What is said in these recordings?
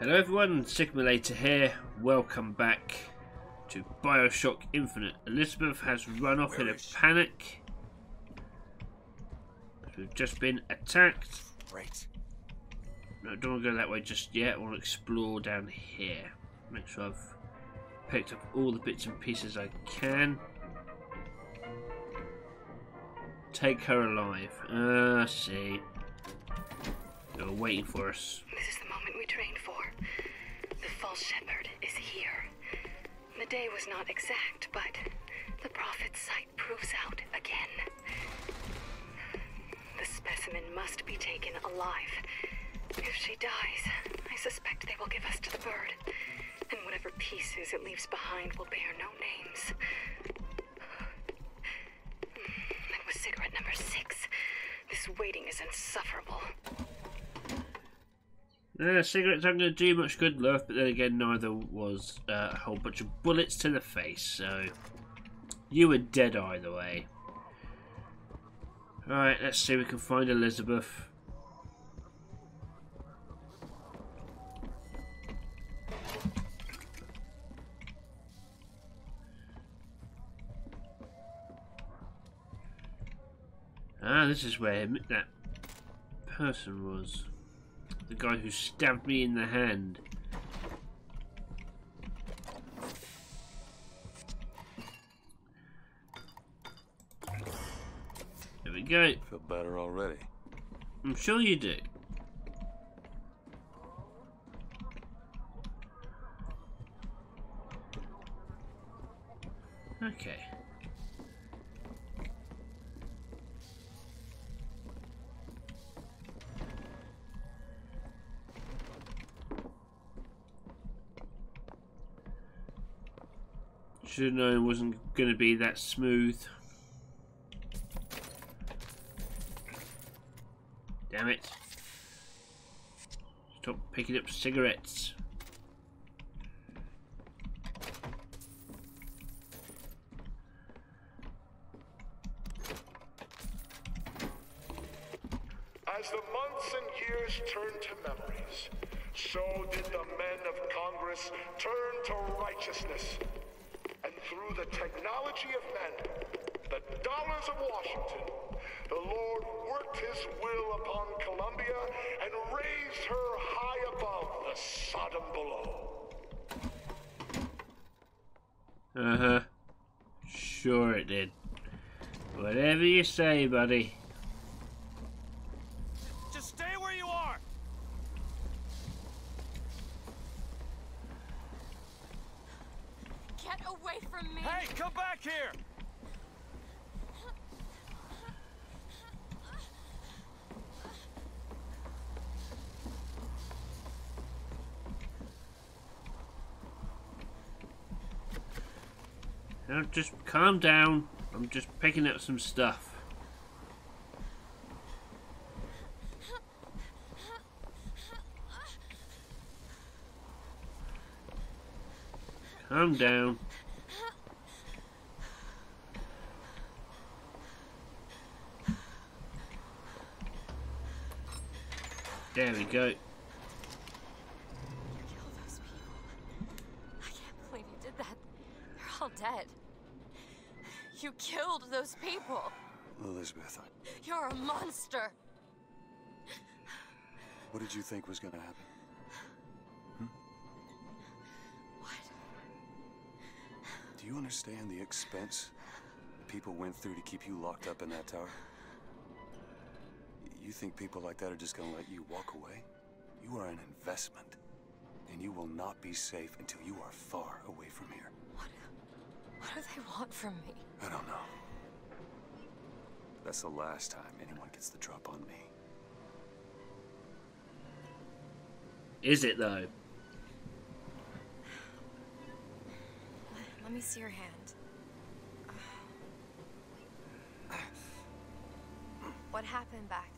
Hello everyone, Sigma Later here. Welcome back to Bioshock Infinite. Elizabeth has run off Where in a panic. We've just been attacked. Right. No, don't want to go that way just yet. I want to explore down here. Make sure I've picked up all the bits and pieces I can. Take her alive. Ah, I see. They were waiting for us. This is the moment we trained for. The false shepherd is here. The day was not exact, but the prophet's sight proves out again. The specimen must be taken alive. If she dies, I suspect they will give us to the bird. And whatever pieces it leaves behind will bear no names. That was cigarette number six. This waiting is insufferable. Uh, cigarettes aren't going to do much good, love, but then again, neither was uh, a whole bunch of bullets to the face, so you were dead either way. Alright, let's see if we can find Elizabeth. Ah, this is where that person was. The guy who stabbed me in the hand. There we go. Feel better already. I'm sure you do. Should have known it wasn't going to be that smooth. Damn it. Stop picking up cigarettes. As the months and years turned to memories, so did the men of Congress turn to righteousness. Through the technology of men, the dollars of Washington, the Lord worked his will upon Columbia and raised her high above the Sodom below. Uh huh. Sure it did. Whatever you say, buddy. Just stay where you are. Get away from me! Hey, come back here. Now just calm down. I'm just picking up some stuff. Calm down. There we go. Kill those people. I can't believe you did that. They're all dead. You killed those people. Elizabeth, You're a monster. what did you think was gonna happen? Hmm? What? Do you understand the expense people went through to keep you locked up in that tower? You think people like that are just gonna let you walk away? You are an investment, and you will not be safe until you are far away from here. What? What do they want from me? I don't know. That's the last time anyone gets the drop on me. Is it though? Let me see your hand. What happened back there?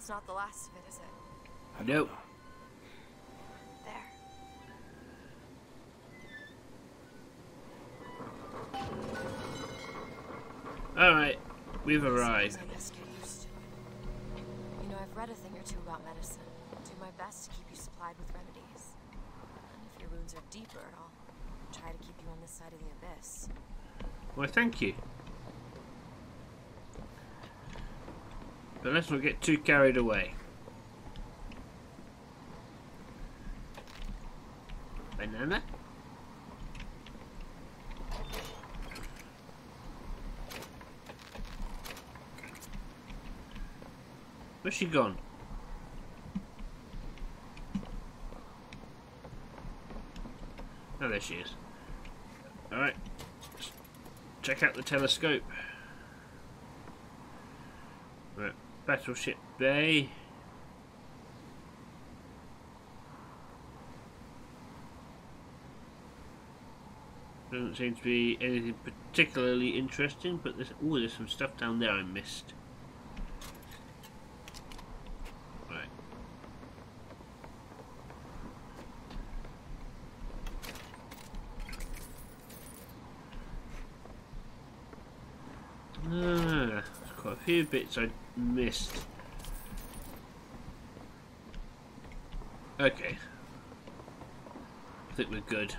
It's not the last of it, is it? Nope. There. Alright, we've arrived. Suppose I just get used to it. You know, I've read a thing or two about medicine. I'll do my best to keep you supplied. supplied with remedies. And if your wounds are deeper, I'll try to keep you on this side of the abyss. Why, thank you. But let's not get too carried away. Banana? Where's she gone? Oh, there she is. Alright. Check out the telescope. Right. Battleship Bay. Doesn't seem to be anything particularly interesting, but there's oh, there's some stuff down there I missed. Right. Ah, there's quite a few bits I missed. Okay. I think we're good.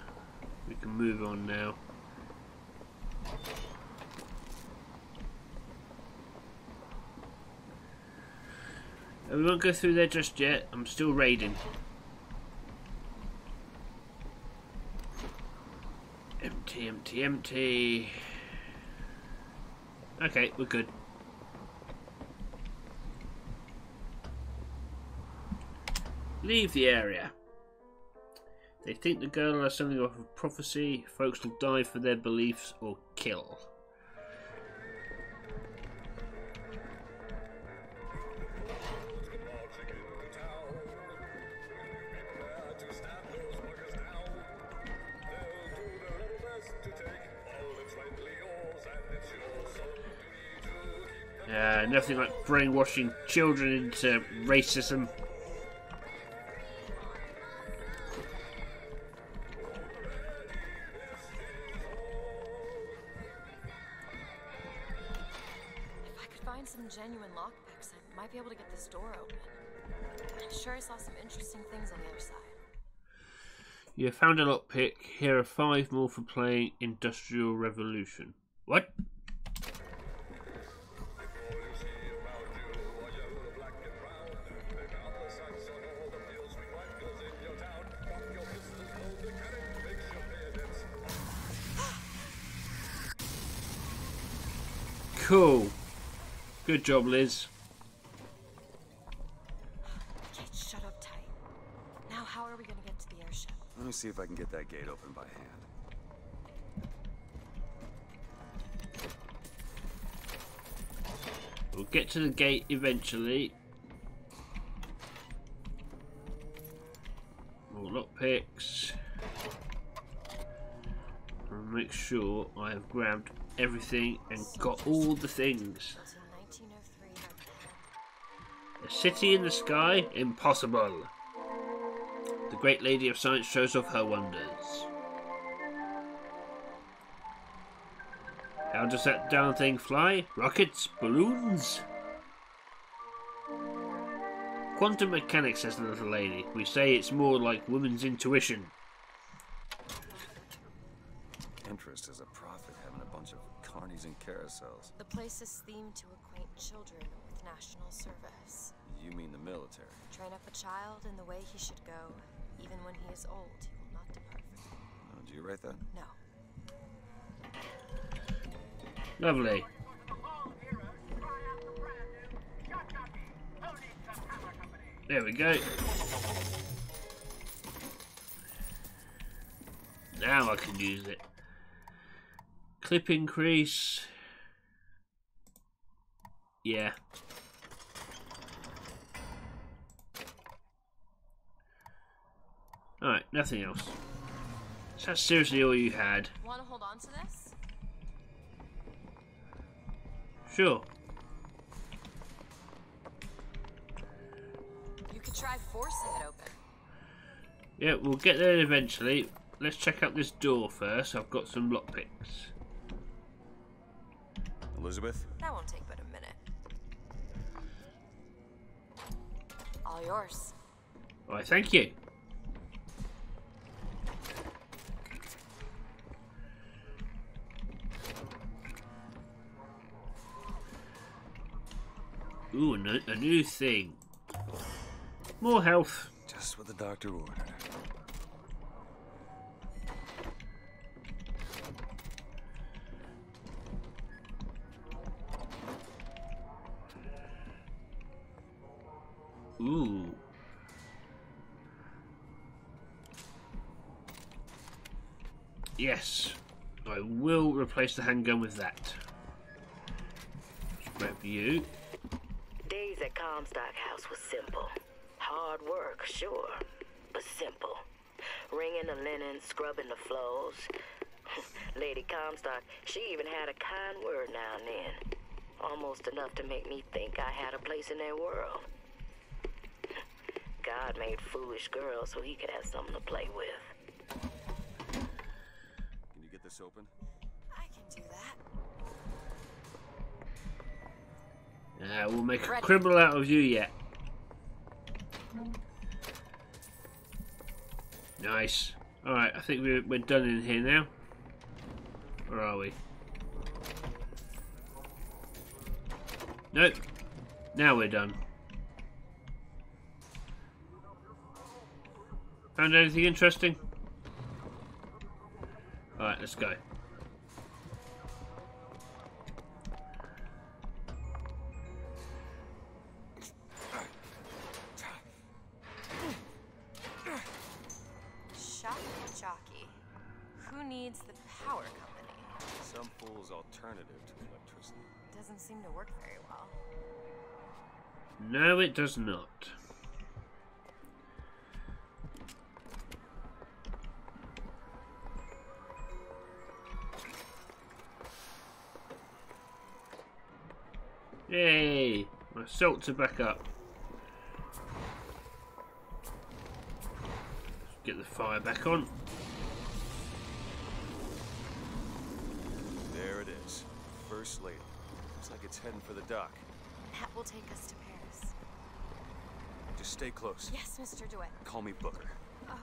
We can move on now. Uh, We won't go through there just yet. I'm still raiding. Empty, empty, empty. Okay, we're good. Leave the area. They think the girl has something of a prophecy. Folks will die for their beliefs or kill. Yeah, nothing like brainwashing children into racism. Genuine lockpicks, I might be able to get this door open. I'm sure I saw some interesting things on the other side. You found a lockpick. Here are five more for playing Industrial Revolution. What? Cool. Good job, Liz. Okay, shut up tight. Now, how are we gonna get to the airship? Let me see if I can get that gate open by hand. We'll get to the gate eventually. More lockpicks. And make sure I have grabbed everything and got all the things. City in the sky? Impossible. The great lady of science shows off her wonders. How does that darn thing fly? Rockets? Balloons? Quantum mechanics, says the little lady. We say it's more like woman's intuition. Interest as a prophet having a bunch of carnies and carousels. The place is themed to acquaint children with national service. You mean the military? Train up a child in the way he should go. Even when he is old, he will not depart from it. Oh, do you write that? No. Lovely. There we go. Now I can use it. Clip increase. Yeah. Alright, nothing else. Is that seriously all you had? Want to hold on to this? Sure. You could try forcing it open. Yeah, we'll get there eventually. Let's check out this door first. I've got some lockpicks. Elizabeth? That won't take but a minute. All yours. Alright, thank you. Ooh, a new, a new thing. More health. Just what the doctor ordered. Ooh. Yes. I will replace the handgun with that. Grab you. Days at Comstock House was simple. Hard work, sure, but simple. Wringing the linen, scrubbing the floors. Lady Comstock, she even had a kind word now and then. Almost enough to make me think I had a place in their world. God made foolish girls so he could have something to play with. Can you get this open? I can do that. Uh, we'll make a Ready. criminal out of you yet. Nice. Alright, I think we're, we're done in here now. Or are we? Nope. Now we're done. Found anything interesting? Alright, let's go. Some fool's alternative to electricity. Doesn't seem to work very well. No, it does not. Yay! My salts are back up. Get the fire back on. It's heading for the dock. That will take us to Paris. Just stay close. Yes, Mr. DeWitt. Call me Booker. Uh,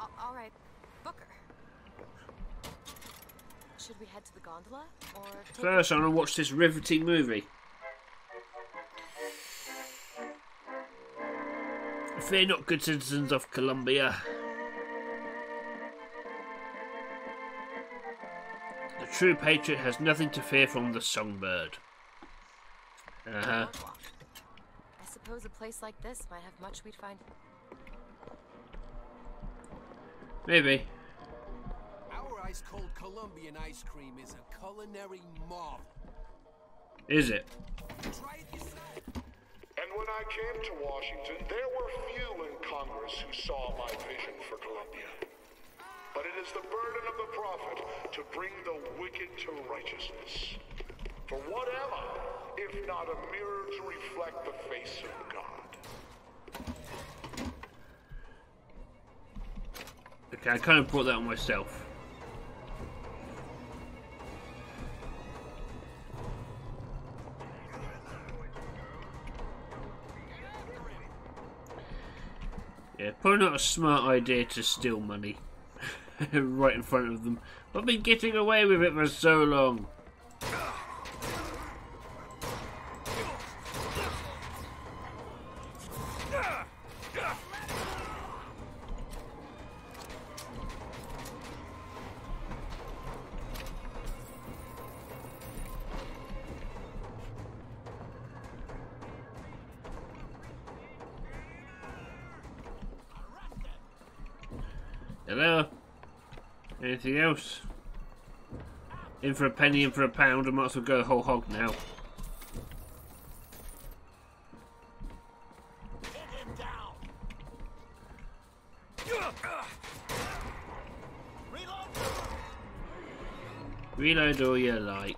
Al- all right, Booker. Should we head to the gondola or First, I want to watch this riveting movie. Fear not, good citizens of Columbia. The true patriot has nothing to fear from the songbird. Uh the huh. I suppose a place like this might have much we'd find. Maybe. Our ice cold Columbian ice cream is a culinary marvel. Is it? Try it yourself. And when I came to Washington, there were few in Congress who saw my vision for Columbia. But it is the burden of the prophet to bring the wicked to righteousness. For what am I, if not a mirror to reflect the face of God? Okay, I kind of brought that on myself. Yeah, probably not a smart idea to steal money right in front of them. I've been getting away with it for so long. In for a penny, in for a pound. I might as well go whole hog now. Reload all you like.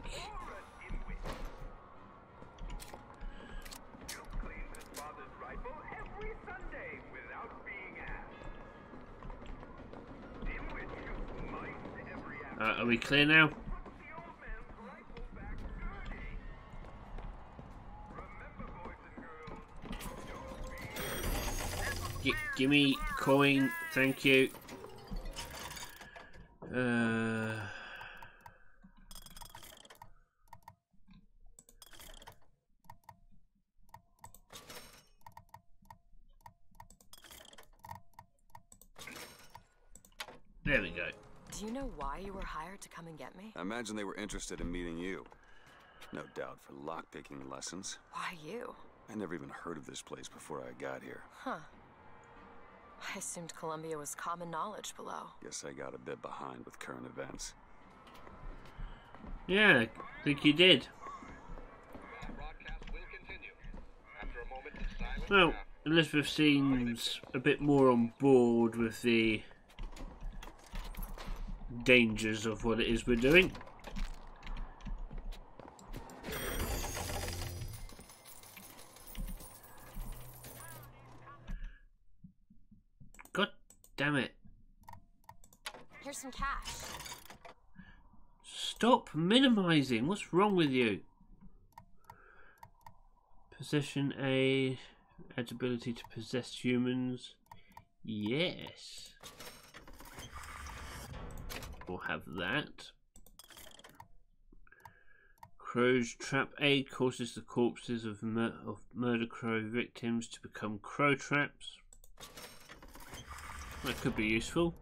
Uh, are we clear now? G give me coin, thank you. Uh... There we go. Do you know why you were hired to come and get me? I imagine they were interested in meeting you. No doubt for lockpicking lessons. Why you? I never even heard of this place before I got here. Huh. I assumed Columbia was common knowledge below. Guess I got a bit behind with current events. Yeah, I think you did. Broadcast will continue. After a moment of silence. Well, Elizabeth seems a bit more on board with the dangers of what it is we're doing. God damn it. Here's some cash. Stop minimizing. What's wrong with you? Possession A adds ability to possess humans. Yes. We'll have that. Crow's trap A causes the corpses of, mur- of murder crow victims to become crow traps. That could be useful.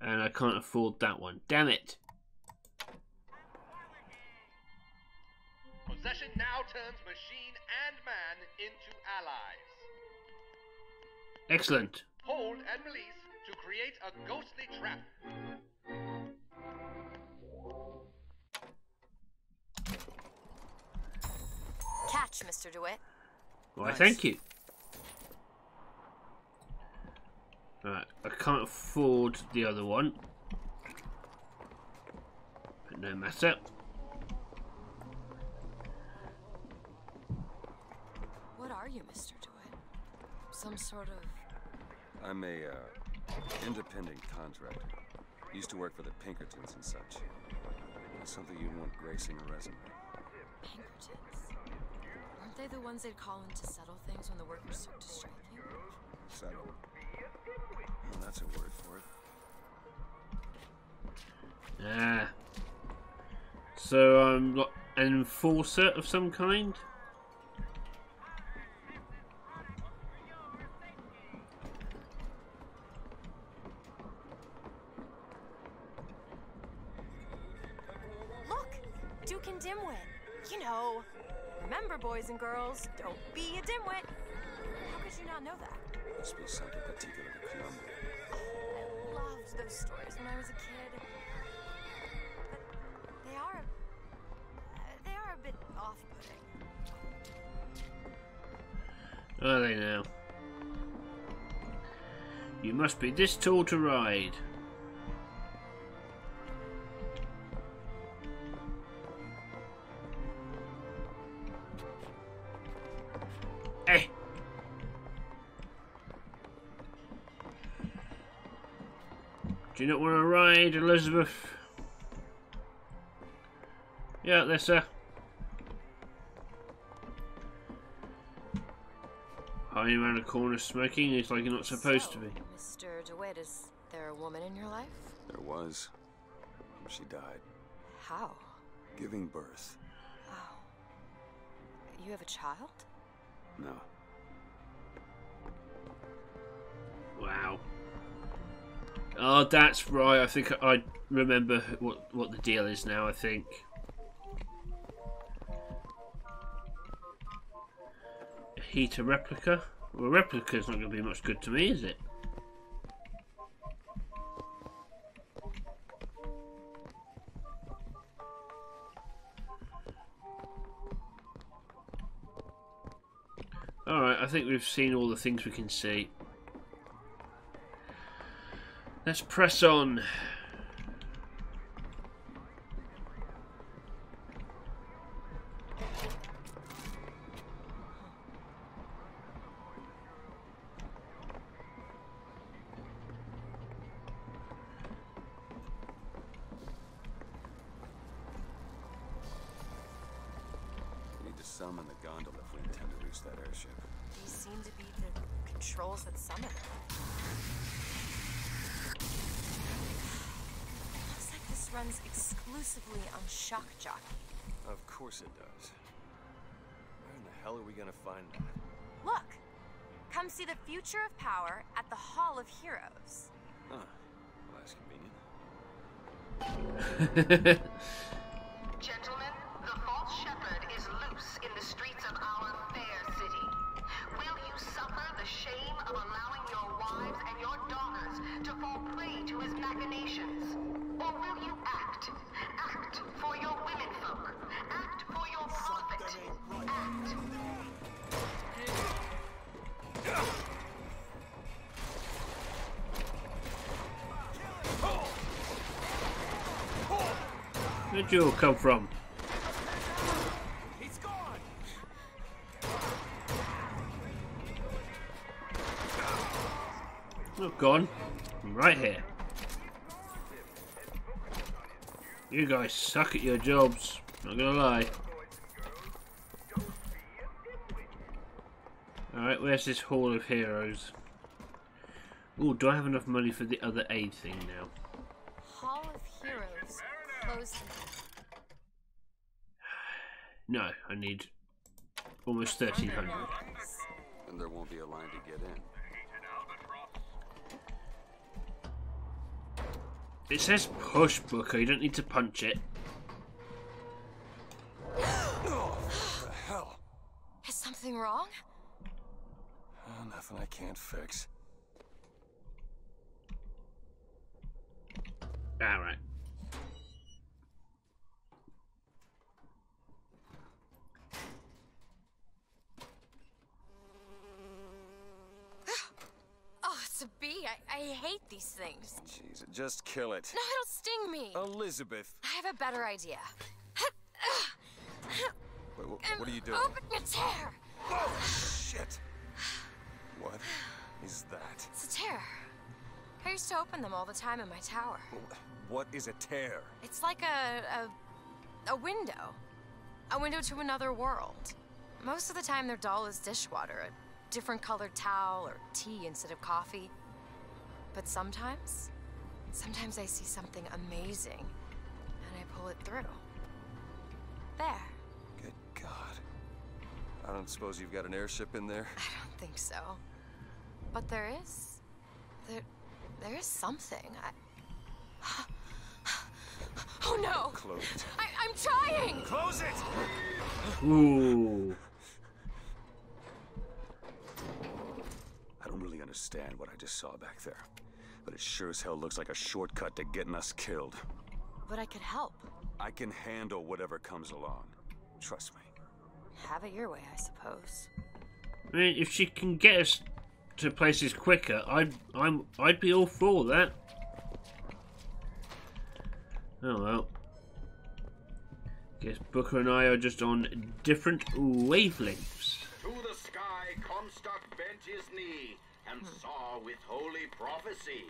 And I can't afford that one. Damn it! Possession now turns machine and man into allies. Excellent. Hold and release to create a ghostly trap. Catch, Mr. DeWitt. Why, Nice. thank you. Right, I can't afford the other one. But no matter. What are you, Mr. DeWitt? Some sort of. I'm a, uh, independent contractor. Used to work for the Pinkertons and such. That's something you'd want gracing a resume. Pinkertons. Aren't they the ones they'd call in to settle things when the workers took to striking? Settle. Well, that's a word for it. Ah. So I'm like an enforcer of some kind? Stories when I was a kid. But they are. They are a bit off putting. Are they now? You must be this tall to ride. You not want to ride, Elizabeth? Yeah, there, sir. Hiding around a corner smoking is like you're not supposed to be. Mr. DeWitt, is there a woman in your life? There was. She died. How? Giving birth. Oh. You have a child? No. Wow. Oh, that's right. I think I remember what what the deal is now. I think. Heater replica. Well, a replica's not going to be much good to me, is it? Alright, I think we've seen all the things we can see. Let's press on. Course it does. Where in the hell are we gonna find that? Look! Come see the future of power at the Hall of Heroes. Huh. Well, that's convenient. Where'd you all come from? He's gone! Not gone. I'm right here. You guys suck at your jobs. Not gonna lie. Alright, where's this Hall of Heroes? Ooh, do I have enough money for the other aid thing now? Hall of Heroes. Closed tonight. No, I need almost 1300. And there won't be a line to get in. It says push, Booker. You don't need to punch it. Oh, what the hell? Is something wrong? Oh, nothing I can't fix. Alright. Oh, it's a bee. I, I hate these things. Jeez, just kill it. No, it'll sting me. Elizabeth! I have a better idea. Wait, wh- what are you doing? Opening a tear. Oh, shit! What is that? It's a tear. I used to open them all the time in my tower. What is a tear? It's like a, a a window. A window to another world. Most of the time they're dull as dishwater, a different colored towel or tea instead of coffee. But sometimes, sometimes I see something amazing and I pull it through. There. Good God. I don't suppose you've got an airship in there? I don't think so. But there is. There there is something. I Oh no! Close it. I, I'm trying! Close it! Ooh. I don't really understand what I just saw back there. But it sure as hell looks like a shortcut to getting us killed. But I could help. I can handle whatever comes along. Trust me. Have it your way, I suppose. I mean, if she can get us to places quicker, I'd I'm I'd be all for that. Oh well. Guess Booker and I are just on different wavelengths. To the sky, Comstock bent his knee and hmm. saw with holy prophecy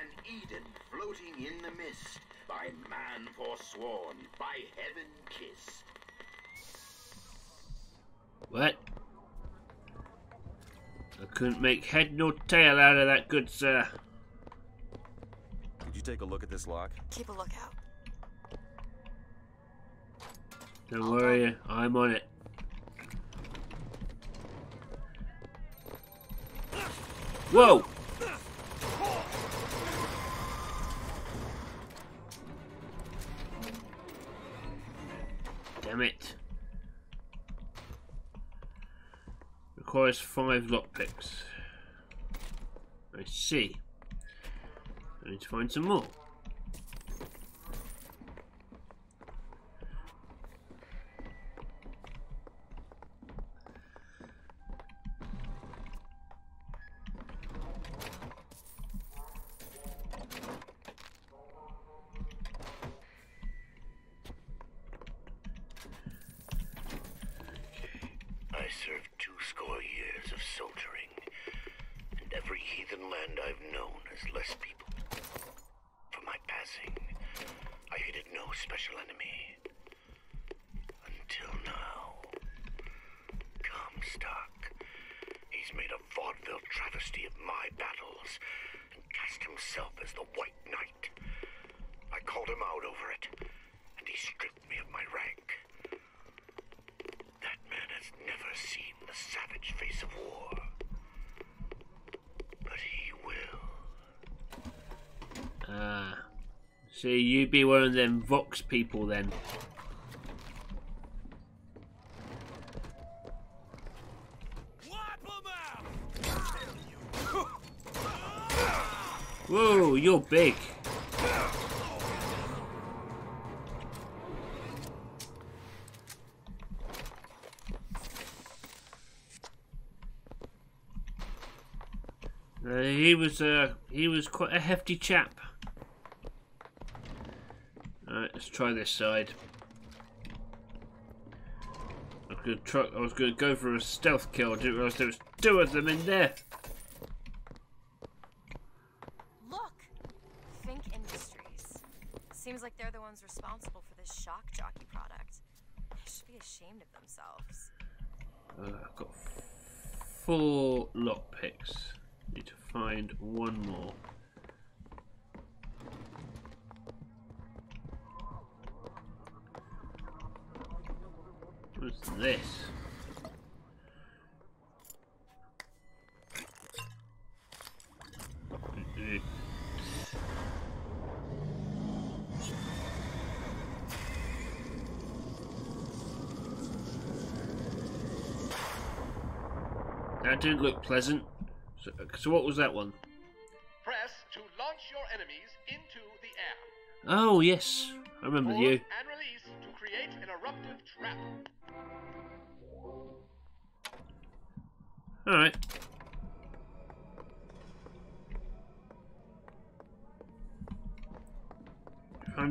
an Eden floating in the mist, by man forsworn, by heaven kissed. What? I couldn't make head nor tail out of that, good sir. Could you take a look at this lock? Keep a lookout. Don't worry, I'm on it. Whoa! Damn it. Requires five lockpicks. I see. I need to find some more. I served two score years of soldiering, and every heathen land I've known has less people. For my passing, I hated no special enemy. Until now. Comstock. He's made a vaudeville travesty of my battles and cast himself as the White Knight. I called him out over it, and he stripped me of my rank. That man has never seen the savage face of war. But he will. See, you'd be one of them Vox people then. Whoa, you're big. Uh, he was uh, he was quite a hefty chap. Alright, let's try this side. I was gonna try I was gonna go for a stealth kill, I didn't realise there was two of them in there. Look! Fink Industries. Seems like they're the ones responsible for this shock jockey product. They should be ashamed of themselves. Uh, I've got four lockpicks. Need to find one more. What's this? That didn't look pleasant. So, uh, so what was that one? Press to launch your enemies into the air. Oh yes, I remember Hold you. and release to create an eruptive trap. All right.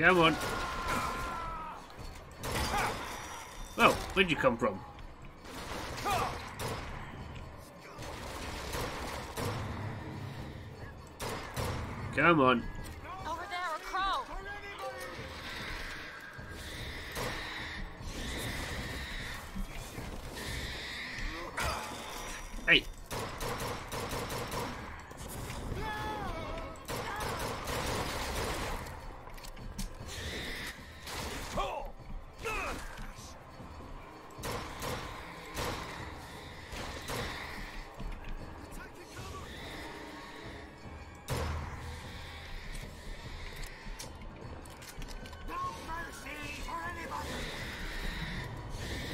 Come on. Oh, where'd you come from? Come on.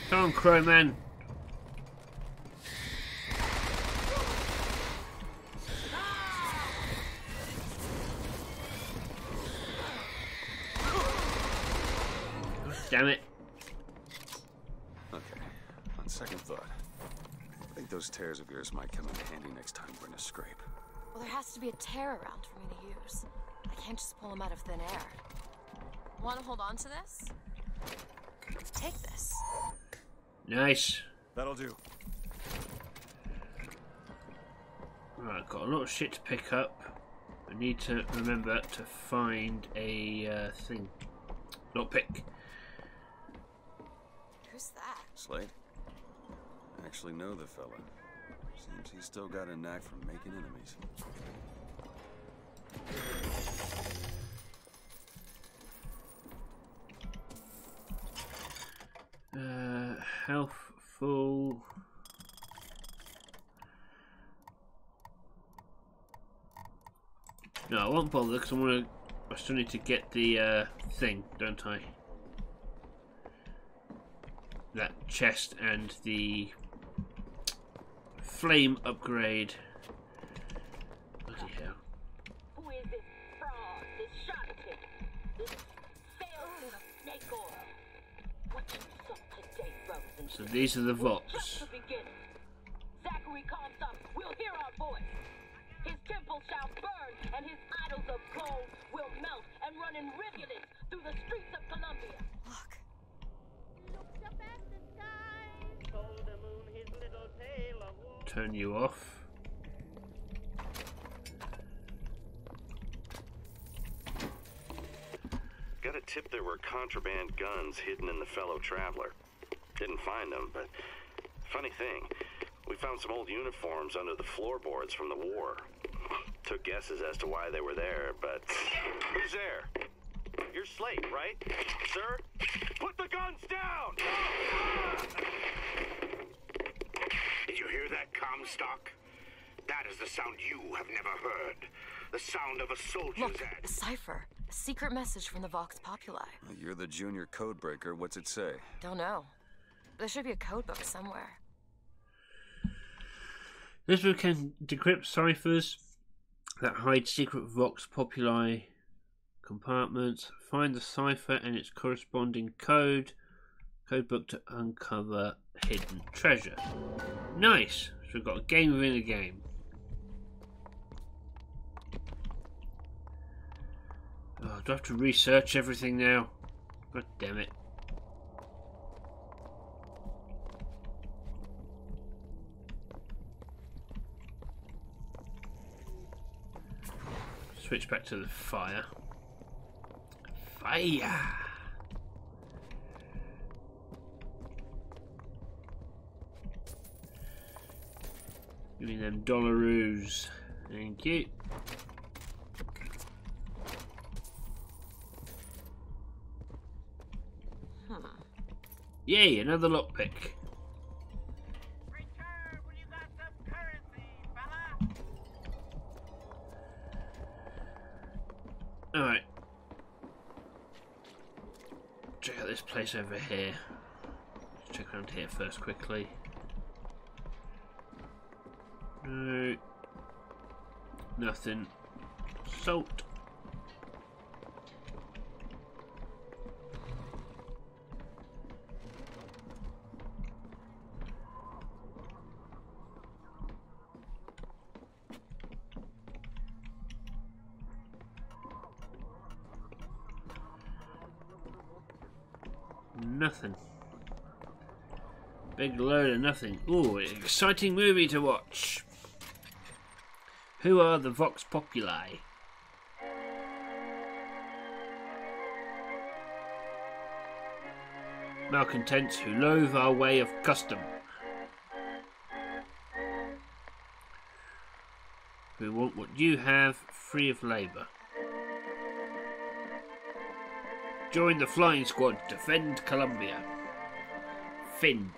Come on, Crowman. Damn it. Okay, on second thought, I think those tears of yours might come in handy next time we're in a scrape. Well, there has to be a tear around for me to use. I can't just pull them out of thin air. Want to hold on to this? Take this. Nice. That'll do. Right, got a lot of shit to pick up. I need to remember to find a uh, thing. Lockpick. Who's that? Slate? I actually know the fella. Seems he's still got a knack for making enemies. Uh, health full. No, I won't bother because I want to. I still need to get the uh, thing, don't I? That chest and the flame upgrade. Bloody hell. Who is this fraud, this sharlatan, this salesman of snake oil? What you saw today, brothers and So these are the the beginning. Zachary will hear our voice. His temple shall burn, and his idols of gold will melt and run in rivulets through the streets of Columbia. Look. Turn you off. Got a tip there were contraband guns hidden in the fellow traveler. Didn't find them, but funny thing, we found some old uniforms under the floorboards from the war. Took guesses as to why they were there, but who's there? You're Slate, right? Sir? Put the guns down! Did you hear that, Comstock? That is the sound you have never heard. The sound of a soldier's Look, head. a cipher. A secret message from the Vox Populi. You're the junior codebreaker. What's it say? Don't know. There should be a code book somewhere. This book can decrypt ciphers that hide secret Vox Populi compartments. Find the cipher and its corresponding code. Codebook to uncover hidden treasure. Nice! So we've got a game within a game. Oh, do I have to research everything now? God damn it. Switch back to the fire. Fire! Give me them dollaroos. Thank you. Yay, another lockpick. Place over here. Let's check around here first quickly. No. Nothing. Salt. Nothing. Big load of nothing. Ooh, exciting movie to watch. Who are the Vox Populi? Malcontents who loathe our way of custom. Who want what you have free of labour. Join the flying squad, defend Columbia. Finn.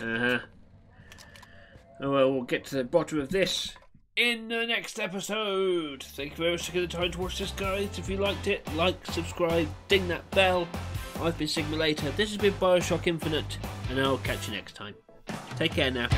Uh huh. Oh well, we'll get to the bottom of this in the next episode. Thank you very much for taking the time to watch this, guys. If you liked it, like, subscribe, ding that bell. I've been Sigma Later. This has been Bioshock Infinite, and I'll catch you next time. Take care now.